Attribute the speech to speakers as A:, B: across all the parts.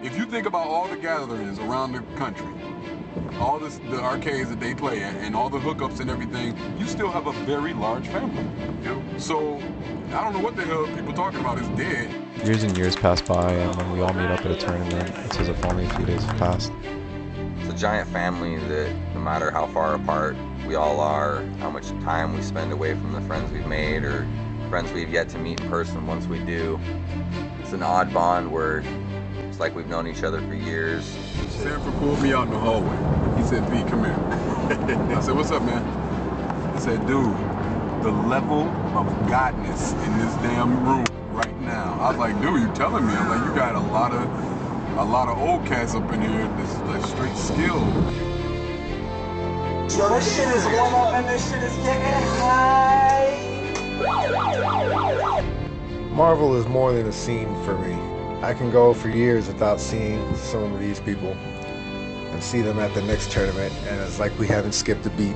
A: If you think about all the gatherings around the country, all this, the arcades that they play at, and all the hookups and everything, you still have a very large family. So, I don't know what the hell people talking about is dead.
B: Years and years pass by, and when we all meet up at a tournament, it's as if only a few days have passed.
C: It's a giant family that no matter how far apart we all are, how much time we spend away from the friends we've made or friends we've yet to meet in person once we do, it's an odd bond where it's like we've known each other for years.
A: Sanford pulled me out in the hallway. He said, V, come here. I said, what's up, man? He said, dude, the level of godness in this damn room right now. I was like, dude, you telling me? I'm like, you got a lot of a lot of old cats up in here that's like straight skill.
D: Yo, this shit is warm up and this shit is getting high.
E: Marvel is more than a scene for me. I can go for years without seeing some of these people and see them at the next tournament, and it's like we haven't skipped a beat.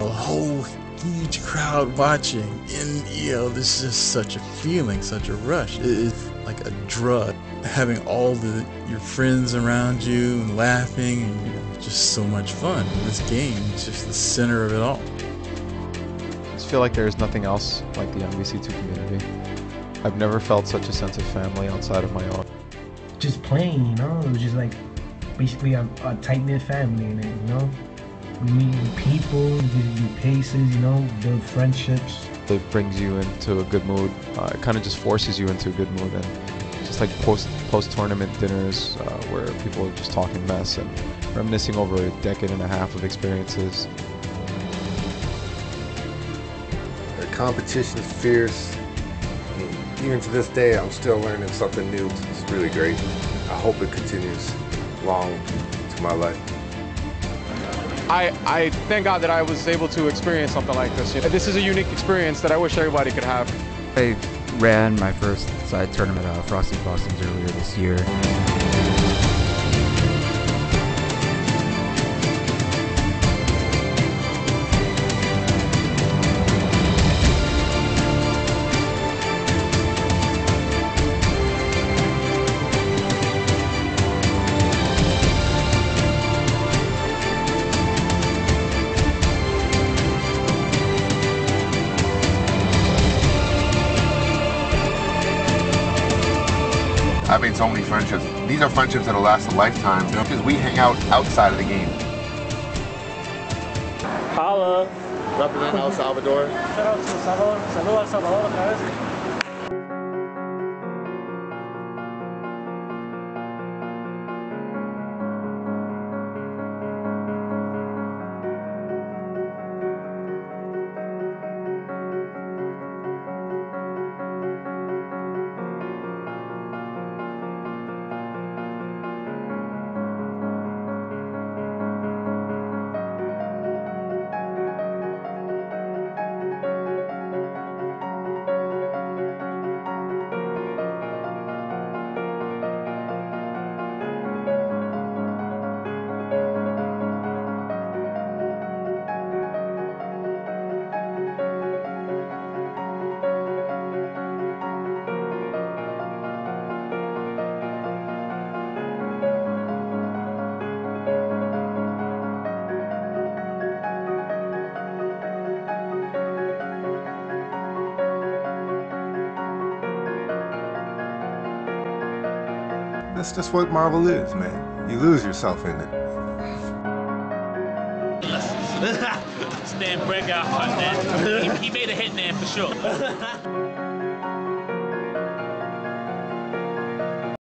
F: A whole huge crowd watching, and you know, this is just such a feeling, such a rush. It's like a drug. Having all the your friends around you and laughing, and you know, just so much fun. This game is just the center of it all.
B: I just feel like there's nothing else like the MVC2 community. I've never felt such a sense of family outside of my own.
G: Just playing, you know, it was just like basically a, a tight knit family in it, you know. We meet people, you paces, you know, build friendships.
B: It brings you into a good mood. Uh, it kind of just forces you into a good mood, and just like post post tournament dinners uh, where people are just talking mess and reminiscing over a decade and a half of experiences.
E: The competition's fierce. Even to this day, I'm still learning something new. It's really great. I hope it continues long to my life.
H: I, I thank God that I was able to experience something like this. This is a unique experience that I wish everybody could have.
I: I ran my first side tournament at Frosty Faustings earlier this year.
J: I've made so many friendships. These are friendships that'll last a lifetime because we hang out outside of the game.
K: Holla.
J: Represent El Salvador.
K: Shout out to El Salvador. Saludos El Salvador otra vez.
E: That's just what Marvel is, man. You lose yourself in it.
K: Stan Breakout. He, he made a hit man for sure.